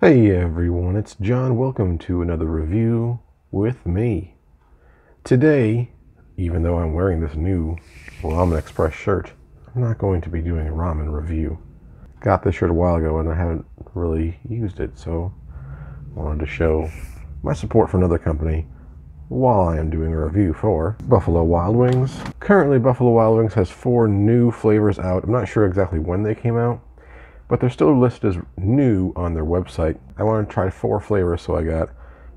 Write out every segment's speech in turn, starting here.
Hey everyone, it's John. Welcome to another review with me. Today, even though I'm wearing this new Ramen Express shirt, I'm not going to be doing a ramen review. Got this shirt a while ago and I haven't really used it, so wanted to show my support for another company while I am doing a review for Buffalo Wild Wings. Currently, Buffalo Wild Wings has four new flavors out. I'm not sure exactly when they came out, but they're still listed as new on their website. I wanted to try four flavors, so I got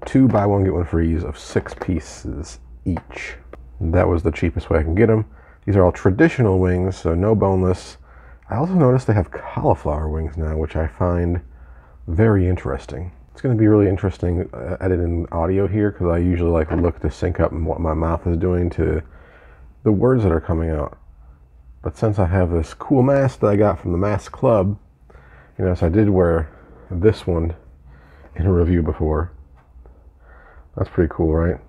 two buy one get one frees of six pieces each. That was the cheapest way I can get them. These are all traditional wings, so no boneless. I also noticed they have cauliflower wings now, which I find very interesting. It's going to be really interesting uh, editing audio here because I usually like look to sync up what my mouth is doing to the words that are coming out. But since I have this cool mask that I got from the Mask Club, you know, so I did wear this one in a review before. That's pretty cool, right?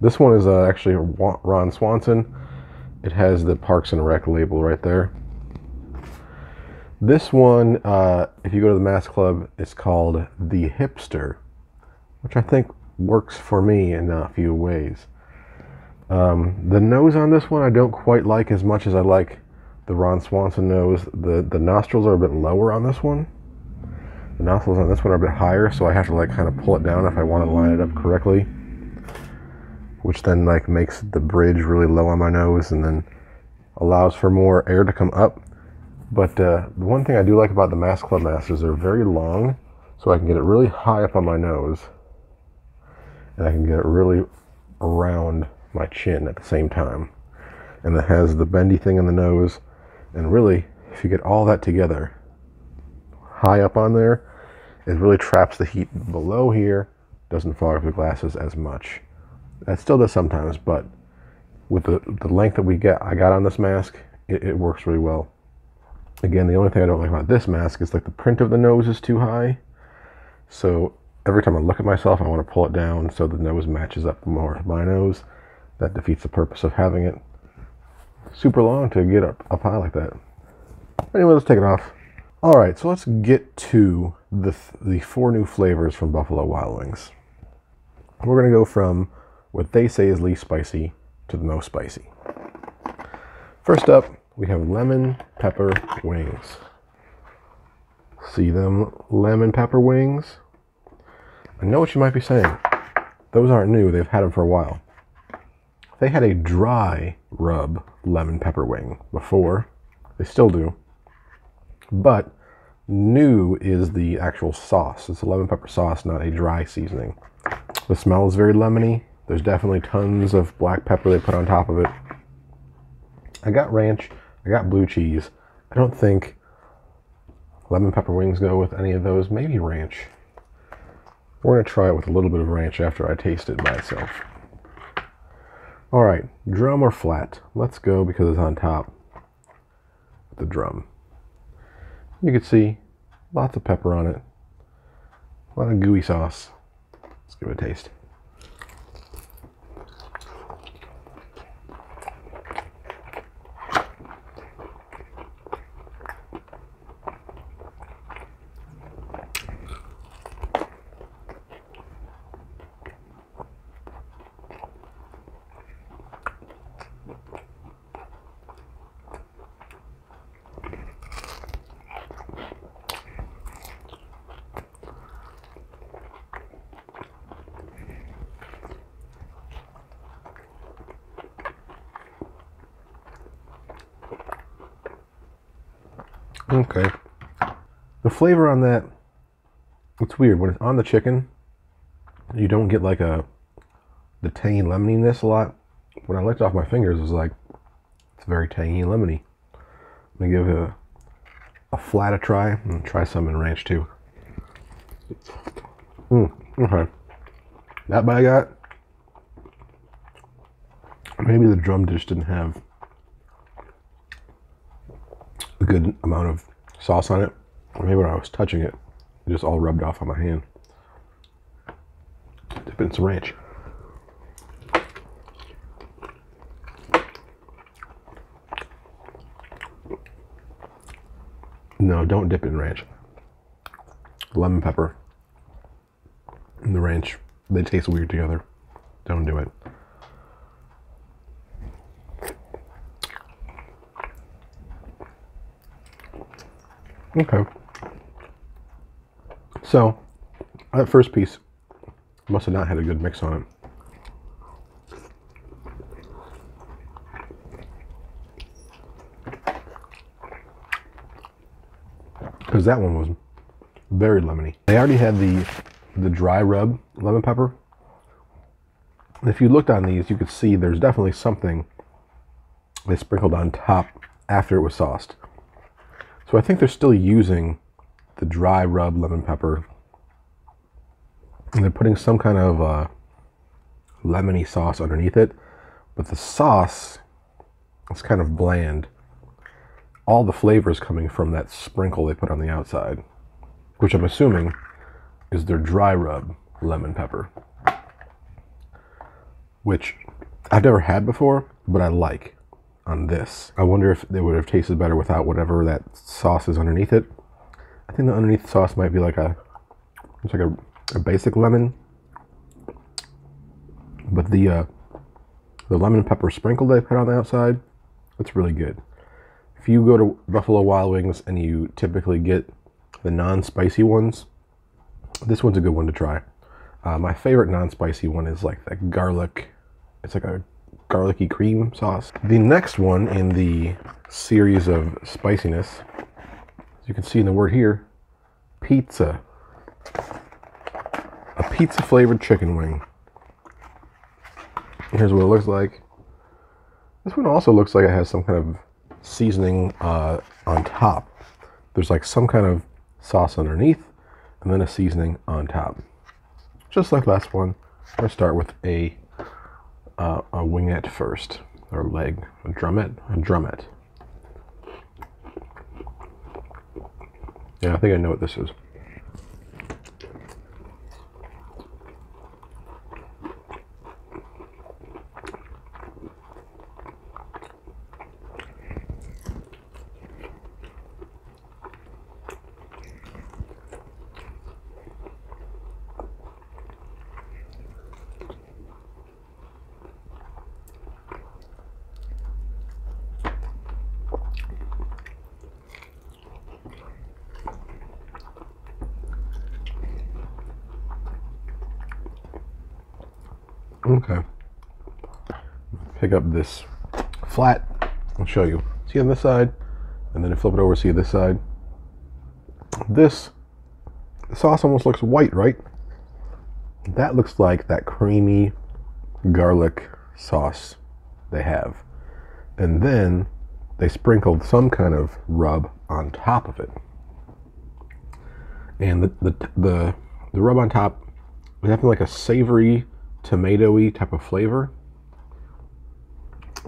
This one is uh, actually Ron Swanson. It has the Parks and Rec label right there. This one, uh, if you go to the Mask Club, it's called The Hipster, which I think works for me in a few ways. Um, the nose on this one I don't quite like as much as I like the Ron Swanson nose. The, the nostrils are a bit lower on this one. The nostrils on this one are a bit higher, so I have to like kind of pull it down if I want to line it up correctly. Which then like makes the bridge really low on my nose and then allows for more air to come up. But uh, the one thing I do like about the Mask Club masks is they're very long, so I can get it really high up on my nose. And I can get it really around my chin at the same time. And it has the bendy thing in the nose and really, if you get all that together, high up on there, it really traps the heat below here, doesn't fog up the glasses as much. That still does sometimes, but with the, the length that we get, I got on this mask, it, it works really well. Again, the only thing I don't like about this mask is like the print of the nose is too high. So every time I look at myself, I want to pull it down so the nose matches up more with my nose. That defeats the purpose of having it super long to get up, up high like that. Anyway, let's take it off. All right, so let's get to the, the four new flavors from Buffalo Wild Wings. We're going to go from what they say is least spicy to the most spicy. First up, we have lemon pepper wings. See them lemon pepper wings? I know what you might be saying. Those aren't new, they've had them for a while. They had a dry rub lemon pepper wing before. They still do. But new is the actual sauce. It's a lemon pepper sauce, not a dry seasoning. The smell is very lemony. There's definitely tons of black pepper they put on top of it. I got ranch. I got blue cheese. I don't think lemon pepper wings go with any of those. Maybe ranch. We're going to try it with a little bit of ranch after I taste it by itself. All right, drum or flat? Let's go because it's on top. The drum. You can see lots of pepper on it. A lot of gooey sauce. Let's give it a taste. Okay. The flavor on that, it's weird. When it's on the chicken, you don't get like a, the tangy lemoniness a lot. When I licked off my fingers, it was like, it's very tangy and lemony. Let me give a, a flat a try and try some in ranch too. Mm, okay. That bite I got, maybe the drum dish didn't have a good amount of sauce on it. Maybe when I was touching it, it just all rubbed off on my hand. Dip it in some ranch. No, don't dip it in ranch. lemon pepper and the ranch. They taste weird together. Don't do it. Okay. So, that first piece must have not had a good mix on it. Because that one was very lemony. They already had the the dry rub lemon pepper. If you looked on these, you could see there's definitely something they sprinkled on top after it was sauced. So I think they're still using the dry rub lemon pepper. And they're putting some kind of uh, lemony sauce underneath it. But the sauce is kind of bland. All the flavor is coming from that sprinkle they put on the outside, which I'm assuming is their dry rub lemon pepper. Which I've never had before, but I like on this. I wonder if they would have tasted better without whatever that sauce is underneath it. I think the underneath sauce might be like a, it's like a, a basic lemon. But the uh, the lemon pepper sprinkle they put on the outside, it's really good. If you go to Buffalo Wild Wings and you typically get the non-spicy ones, this one's a good one to try. Uh, my favorite non-spicy one is like the garlic. It's like a garlicky cream sauce. The next one in the series of spiciness, as you can see in the word here, pizza. A pizza flavored chicken wing. Here's what it looks like. This one also looks like it has some kind of seasoning uh, on top. There's like some kind of sauce underneath and then a seasoning on top. Just like last one, I'm going to start with a uh, a wingette first, or leg, a drumette, a drumette. Yeah, I think I know what this is. Okay. Pick up this flat. I'll show you. See on this side, and then flip it over, see this side. This sauce almost looks white, right? That looks like that creamy garlic sauce they have. And then they sprinkled some kind of rub on top of it. And the the the, the rub on top definitely like a savory tomatoey type of flavor.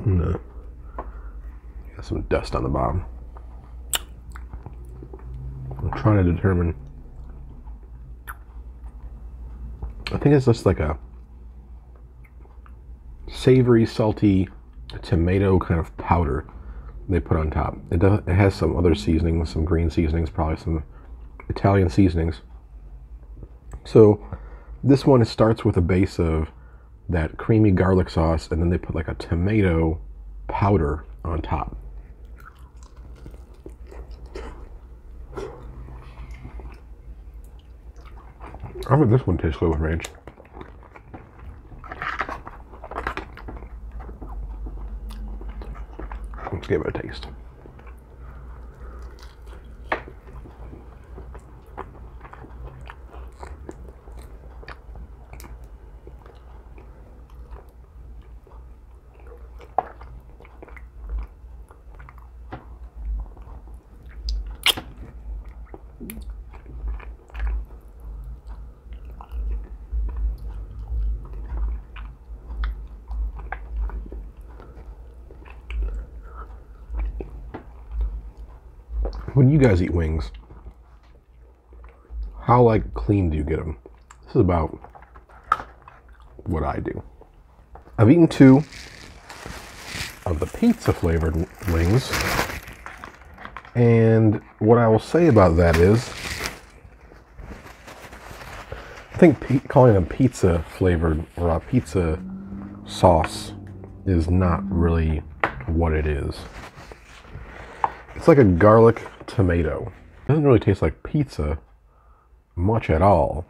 No. Got some dust on the bottom. I'm trying to determine. I think it's just like a savory, salty tomato kind of powder they put on top. It does. It has some other seasonings, some green seasonings, probably some Italian seasonings. So this one starts with a base of that creamy garlic sauce, and then they put like a tomato powder on top. I think this one tastes good with ranch. Let's give it a taste. When you guys eat wings, how like clean do you get them? This is about what I do. I've eaten two of the pizza flavored wings, and what I will say about that is I think calling them pizza flavored or a pizza sauce is not really what it is. It's like a garlic tomato. It doesn't really taste like pizza much at all.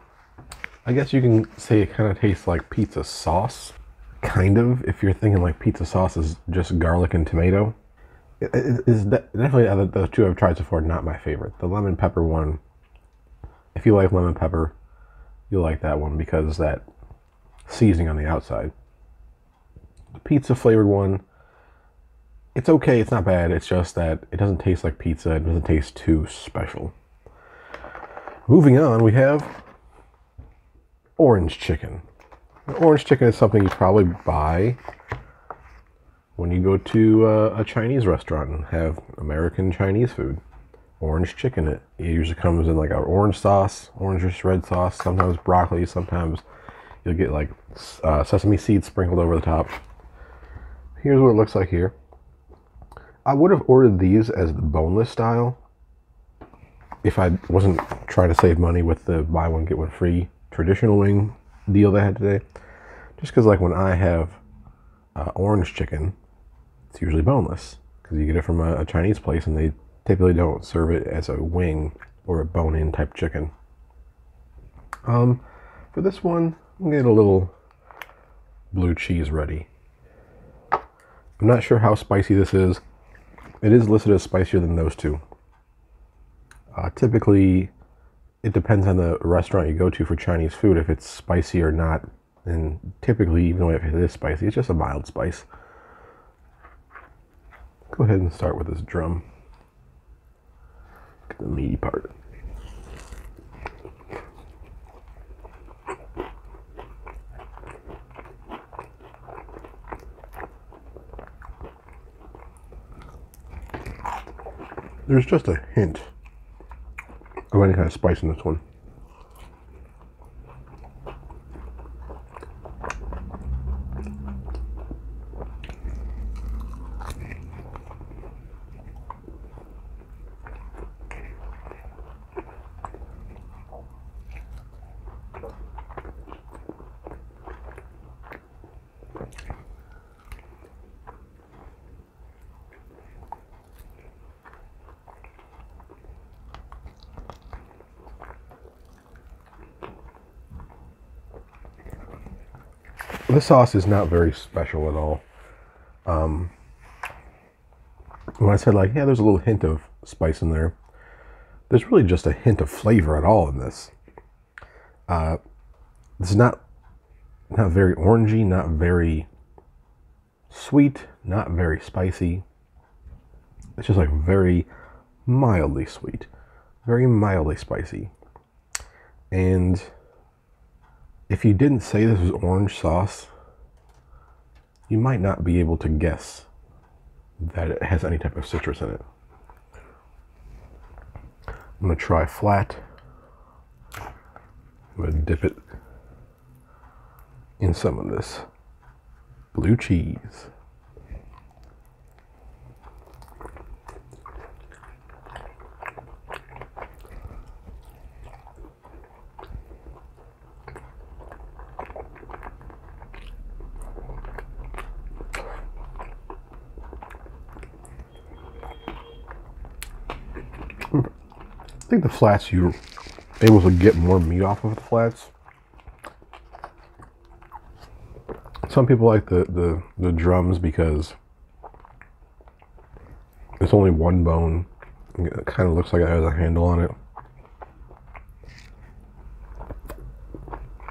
I guess you can say it kind of tastes like pizza sauce. Kind of, if you're thinking like pizza sauce is just garlic and tomato. It is definitely uh, the, the two I've tried so far not my favorite. The lemon pepper one, if you like lemon pepper, you'll like that one because that seasoning on the outside. The pizza flavored one, it's okay, it's not bad. It's just that it doesn't taste like pizza. It doesn't taste too special. Moving on, we have orange chicken. Orange chicken is something you probably buy when you go to uh, a Chinese restaurant and have American Chinese food. Orange chicken, it, it usually comes in like an orange sauce, orange red sauce, sometimes broccoli, sometimes you'll get like uh, sesame seeds sprinkled over the top. Here's what it looks like here. I would have ordered these as the boneless style if I wasn't trying to save money with the buy one get one free traditional wing deal they had today. Just because like when I have uh, orange chicken, it's usually boneless because you get it from a, a Chinese place and they typically don't serve it as a wing or a bone-in type chicken. Um, for this one, I'm gonna get a little blue cheese ready. I'm not sure how spicy this is. It is listed as spicier than those two. Uh, typically, it depends on the restaurant you go to for Chinese food if it's spicy or not. And typically, even though it is spicy, it's just a mild spice. Go ahead and start with this drum. Get the meaty part. There's just a hint of any kind of spice in this one. This sauce is not very special at all. Um, when I said like, yeah, there's a little hint of spice in there, there's really just a hint of flavor at all in this. Uh, it's not not very orangey, not very sweet, not very spicy. It's just like very mildly sweet, very mildly spicy, and if you didn't say this was orange sauce, you might not be able to guess that it has any type of citrus in it. I'm going to try flat. I'm going to dip it in some of this blue cheese. The flats you're able to get more meat off of the flats. Some people like the, the, the drums because it's only one bone. It kind of looks like it has a handle on it.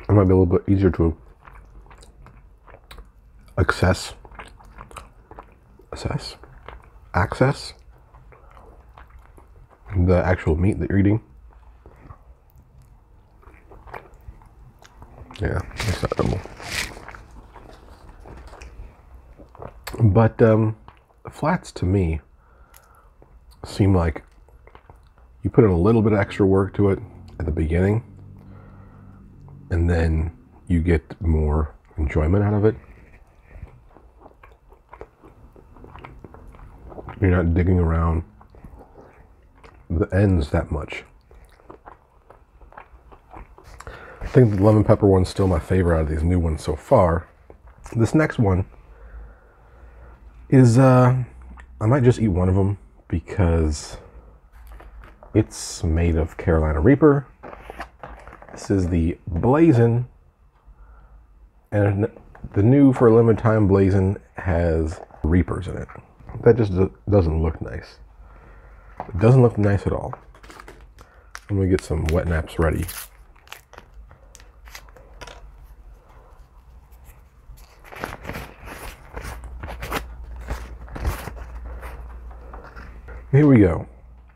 It might be a little bit easier to access, assess, access the actual meat that you're eating. Yeah, that's not normal. But um, flats to me seem like you put in a little bit of extra work to it at the beginning, and then you get more enjoyment out of it. You're not digging around the ends that much. I think the lemon pepper one's still my favorite out of these new ones so far. This next one is, uh, I might just eat one of them because it's made of Carolina Reaper. This is the Blazin', and the new for a limited time Blazin' has Reapers in it. That just doesn't look nice. It doesn't look nice at all. I'm gonna get some wet naps ready. Here we go.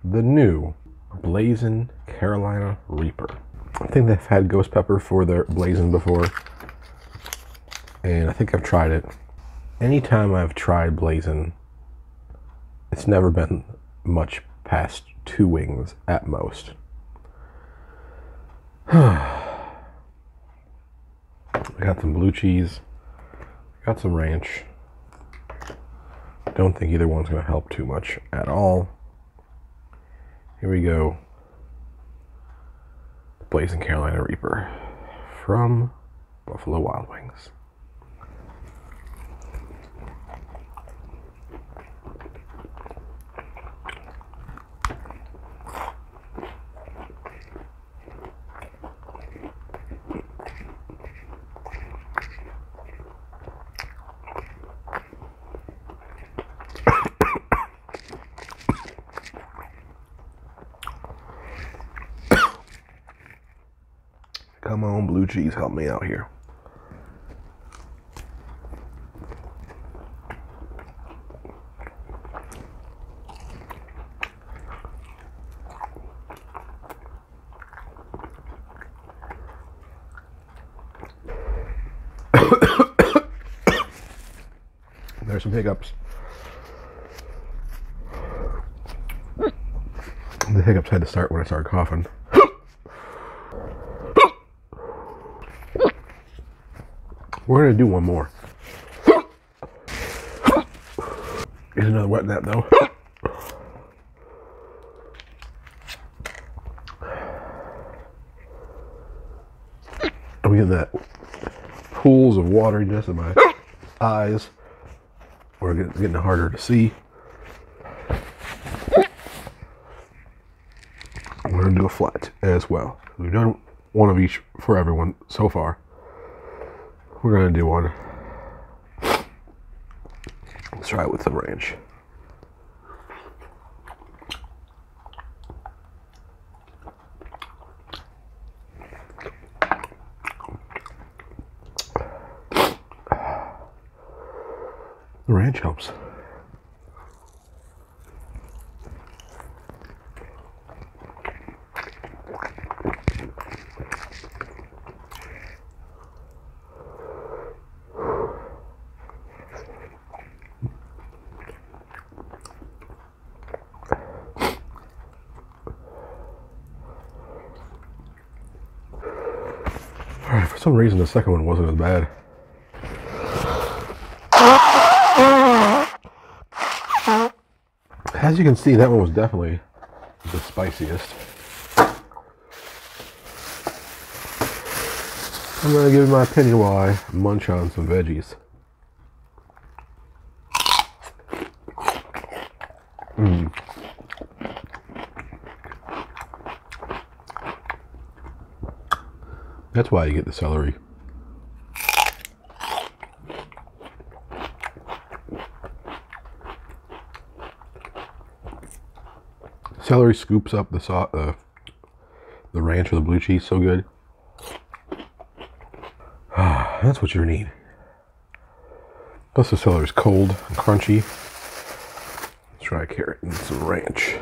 The new Blazin' Carolina Reaper. I think they've had ghost pepper for their Blazin' before. And I think I've tried it. Anytime I've tried Blazin', it's never been much past two wings at most. I got some blue cheese, got some ranch. Don't think either one's going to help too much at all. Here we go. Blazing Carolina Reaper from Buffalo Wild Wings. Cheese, help me out here. There's some hiccups. The hiccups had to start when I started coughing. We're gonna do one more. Get another wet nap though. I'm getting that pools of wateriness in my eyes. Or getting, getting harder to see. We're gonna do a flat as well. We've done one of each for everyone so far. We're gonna do one. Let's try it with the ranch. The ranch helps. Alright, for some reason the second one wasn't as bad. As you can see, that one was definitely the spiciest. I'm gonna give you my opinion while I munch on some veggies. That's why you get the celery. Celery scoops up the uh, the ranch or the blue cheese so good. That's what you need. Plus the celery is cold and crunchy. Let's try a carrot and some ranch.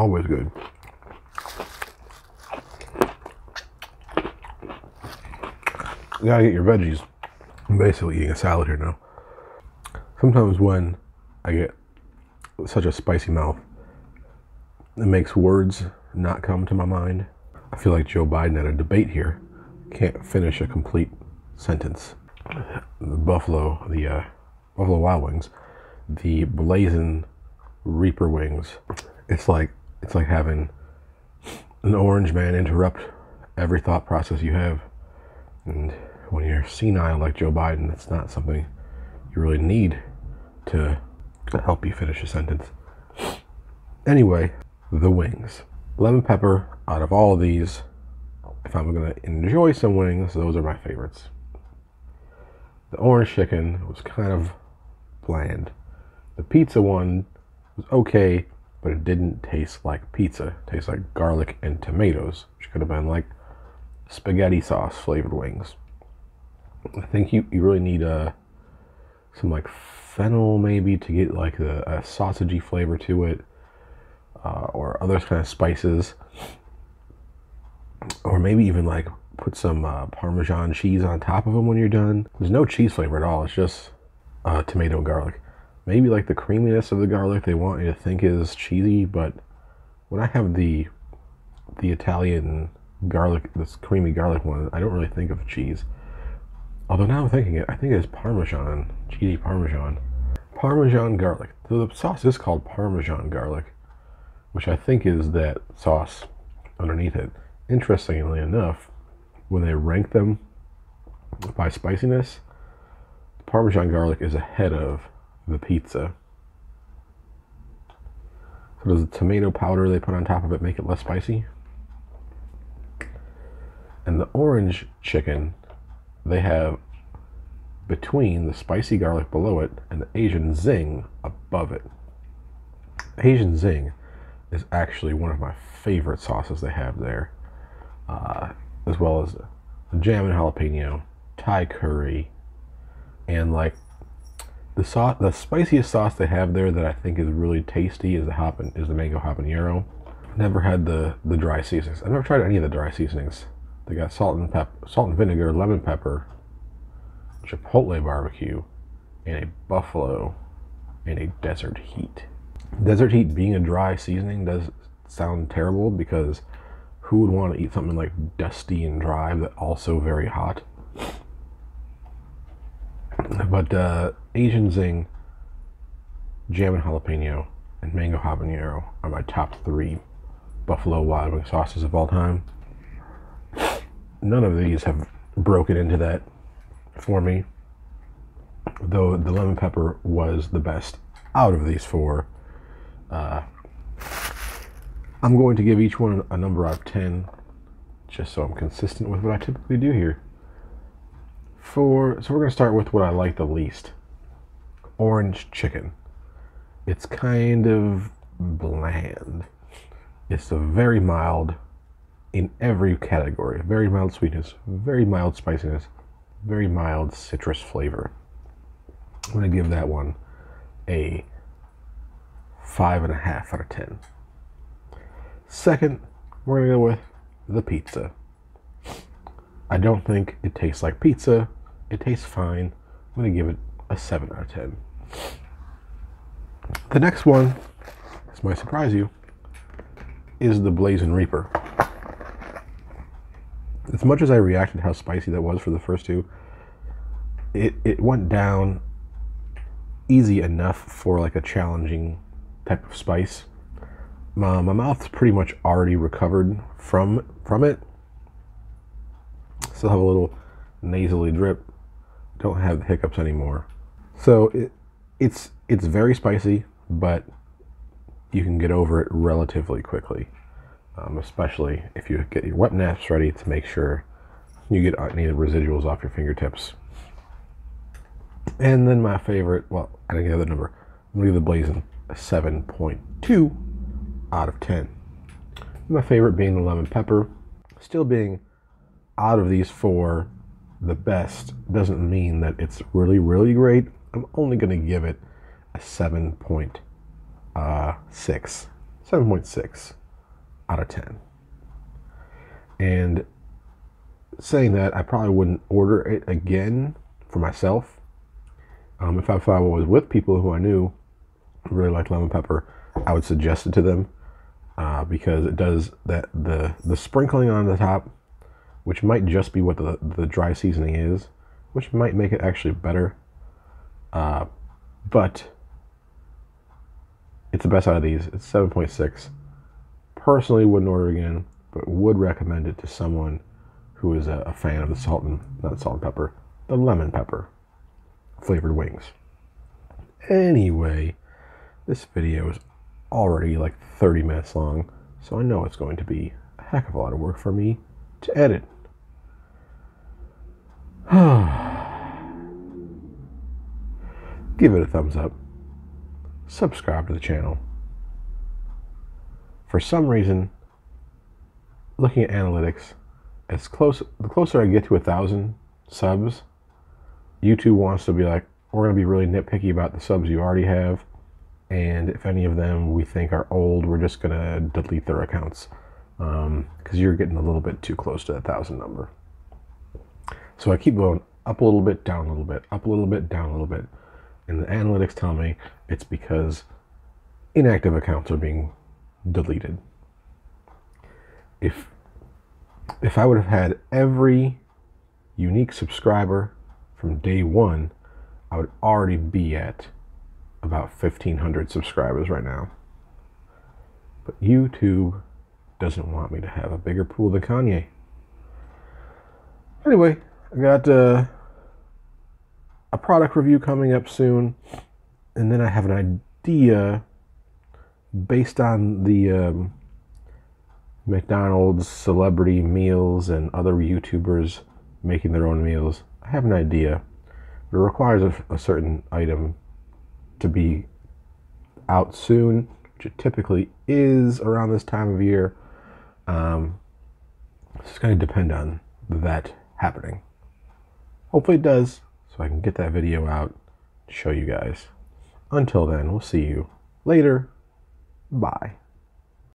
Always good. You gotta get your veggies. I'm basically eating a salad here now. Sometimes when I get such a spicy mouth, it makes words not come to my mind. I feel like Joe Biden at a debate here can't finish a complete sentence. The Buffalo, the uh, Buffalo Wild Wings, the Blazin' Reaper wings. It's like it's like having an orange man interrupt every thought process you have. And when you're senile like Joe Biden, that's not something you really need to help you finish a sentence. Anyway, the wings. Lemon pepper, out of all of these, if I'm going to enjoy some wings, those are my favorites. The orange chicken was kind of bland. The pizza one was okay, but it didn't taste like pizza. It tastes like garlic and tomatoes, which could have been like spaghetti sauce flavored wings. I think you, you really need a uh, some like fennel maybe to get like a, a sausagey flavor to it, uh, or other kind of spices, or maybe even like put some uh, Parmesan cheese on top of them when you're done. There's no cheese flavor at all. It's just uh, tomato and garlic. Maybe like the creaminess of the garlic they want you to think is cheesy, but when I have the the Italian garlic, this creamy garlic one, I don't really think of cheese. Although now I'm thinking it, I think it's Parmesan, cheesy Parmesan. Parmesan garlic. So the sauce is called Parmesan garlic, which I think is that sauce underneath it. Interestingly enough, when they rank them by spiciness, Parmesan garlic is ahead of the pizza. So does the tomato powder they put on top of it make it less spicy? And the orange chicken they have between the spicy garlic below it and the Asian zing above it. Asian zing is actually one of my favorite sauces they have there, uh, as well as the jam and jalapeno, Thai curry, and like the sauce, the spiciest sauce they have there that I think is really tasty is the hop is the mango habanero. Never had the the dry seasonings. I've never tried any of the dry seasonings. They got salt and pep, salt and vinegar, lemon pepper, chipotle barbecue, and a buffalo, and a desert heat. Desert heat being a dry seasoning does sound terrible because who would want to eat something like dusty and dry but also very hot? But uh, Asian Zing, Jam and Jalapeno, and Mango Habanero are my top three Buffalo Wild Wing sauces of all time none of these have broken into that for me. Though the lemon pepper was the best out of these four. Uh, I'm going to give each one a number out of 10, just so I'm consistent with what I typically do here. For so we're going to start with what I like the least. Orange chicken. It's kind of bland. It's a very mild in every category. Very mild sweetness, very mild spiciness, very mild citrus flavor. I'm going to give that one a five and a half out of ten. Second, we're going to go with the pizza. I don't think it tastes like pizza. It tastes fine. I'm going to give it a 7 out of 10. The next one, this might surprise you, is the Blazing Reaper as much as I reacted how spicy that was for the first two, it, it went down easy enough for like a challenging type of spice. My, my mouth's pretty much already recovered from from it. Still have a little nasally drip. Don't have the hiccups anymore. So it, it's it's very spicy, but you can get over it relatively quickly um, especially if you get your wet naps ready to make sure you get any of the residuals off your fingertips. And then my favorite, well, I didn't get the number. I'm gonna give the Blazing a 7.2 out of 10. My favorite being the lemon pepper. Still being out of these four the best doesn't mean that it's really, really great. I'm only gonna give it a 7.6. Uh, 7.6 out of 10. And saying that, I probably wouldn't order it again for myself. Um, if, I, if I was with people who I knew really liked lemon pepper, I would suggest it to them uh, because it does that the the sprinkling on the top, which might just be what the the dry seasoning is, which might make it actually better. Uh, but it's the best out of these. It's 7.6. Personally, wouldn't order again, but would recommend it to someone who is a, a fan of the salt and not salt and pepper, the lemon pepper flavored wings. Anyway, this video is already like 30 minutes long, so I know it's going to be a heck of a lot of work for me to edit. Give it a thumbs up. Subscribe to the channel. For some reason, looking at analytics, as close the closer I get to a thousand subs, YouTube wants to be like, we're going to be really nitpicky about the subs you already have. And if any of them we think are old, we're just going to delete their accounts because um, you're getting a little bit too close to that thousand number. So I keep going up a little bit, down a little bit, up a little bit, down a little bit. And the analytics tell me it's because inactive accounts are being deleted. If if I would have had every unique subscriber from day one, I would already be at about 1,500 subscribers right now. But YouTube doesn't want me to have a bigger pool than Kanye. Anyway, I got uh, a product review coming up soon, and then I have an idea based on the um, McDonald's celebrity meals and other YouTubers making their own meals. I have an idea. It requires a, a certain item to be out soon, which it typically is around this time of year. Um, it's going to depend on that happening. Hopefully it does, so I can get that video out to show you guys. Until then, we'll see you later. Bye.